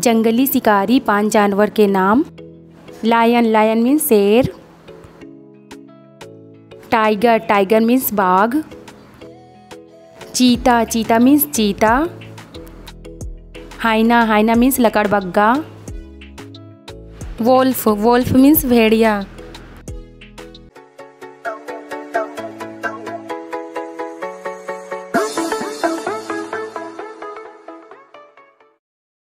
जंगली शिकारी पाँच जानवर के नाम लायन लायन मीन्स शेर टाइगर टाइगर मीन्स बाघ, चीता चीता मीन्स चीता, हाइना हाइना मीन्स लकड़बग्गा, वोल्फ वोल्फ मीन्स भेड़िया।